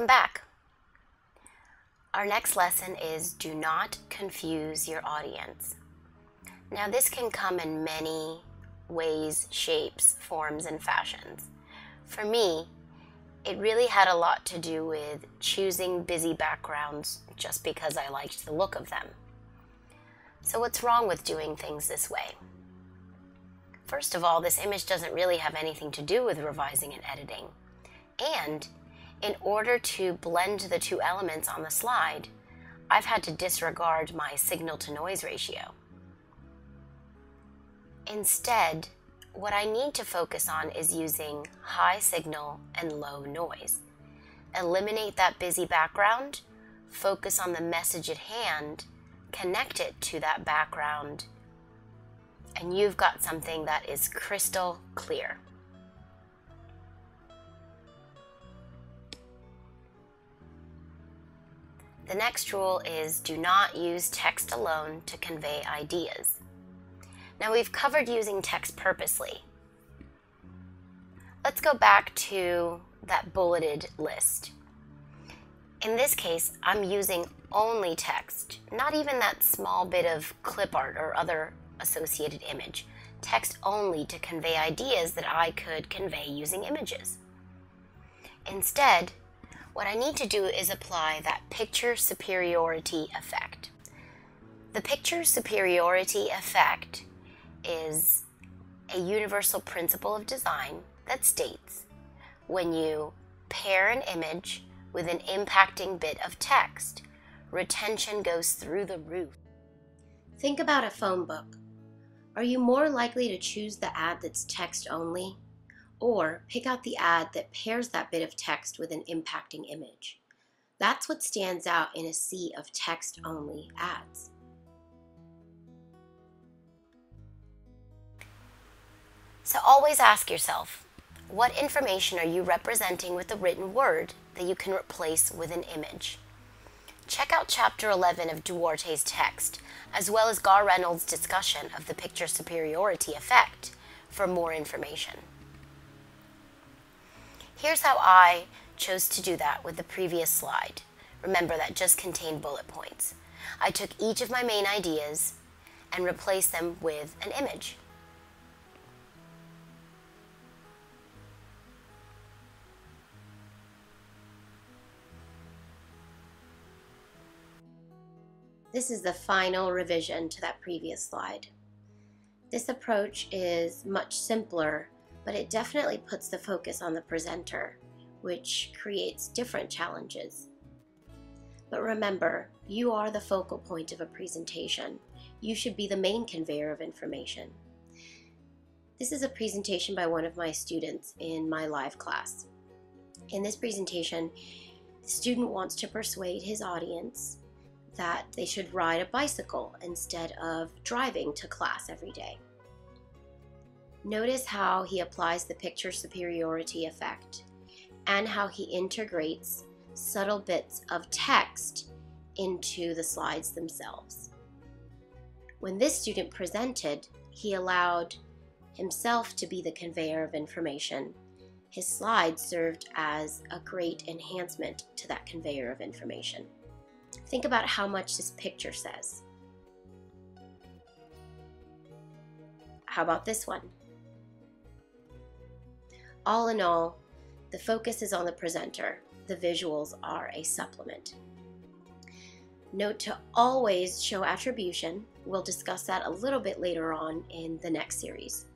Welcome back. Our next lesson is do not confuse your audience. Now, this can come in many ways, shapes, forms, and fashions. For me, it really had a lot to do with choosing busy backgrounds just because I liked the look of them. So, what's wrong with doing things this way? First of all, this image doesn't really have anything to do with revising and editing. And in order to blend the two elements on the slide, I've had to disregard my signal to noise ratio. Instead, what I need to focus on is using high signal and low noise. Eliminate that busy background, focus on the message at hand, connect it to that background, and you've got something that is crystal clear. The next rule is do not use text alone to convey ideas. Now we've covered using text purposely. Let's go back to that bulleted list. In this case, I'm using only text, not even that small bit of clip art or other associated image. Text only to convey ideas that I could convey using images. Instead, what I need to do is apply that picture superiority effect. The picture superiority effect is a universal principle of design that states when you pair an image with an impacting bit of text, retention goes through the roof. Think about a phone book. Are you more likely to choose the ad that's text only? Or pick out the ad that pairs that bit of text with an impacting image? That's what stands out in a sea of text only ads. So always ask yourself, what information are you representing with a written word that you can replace with an image? Check out chapter 11 of Duarte's text, as well as Garr Reynolds' discussion of the picture superiority effect for more information. Here's how I chose to do that with the previous slide. Remember that just contained bullet points. I took each of my main ideas and replaced them with an image. This is the final revision to that previous slide. This approach is much simpler, but it definitely puts the focus on the presenter, which creates different challenges. But remember, you are the focal point of a presentation. You should be the main conveyor of information. This is a presentation by one of my students in my live class. In this presentation, the student wants to persuade his audience that they should ride a bicycle instead of driving to class every day. Notice how he applies the picture superiority effect and how he integrates subtle bits of text into the slides themselves. When this student presented, he allowed himself to be the conveyor of information. His slides served as a great enhancement to that conveyor of information. Think about how much this picture says. How about this one? All in all, the focus is on the presenter. The visuals are a supplement. Note to always show attribution. We'll discuss that a little bit later on in the next series.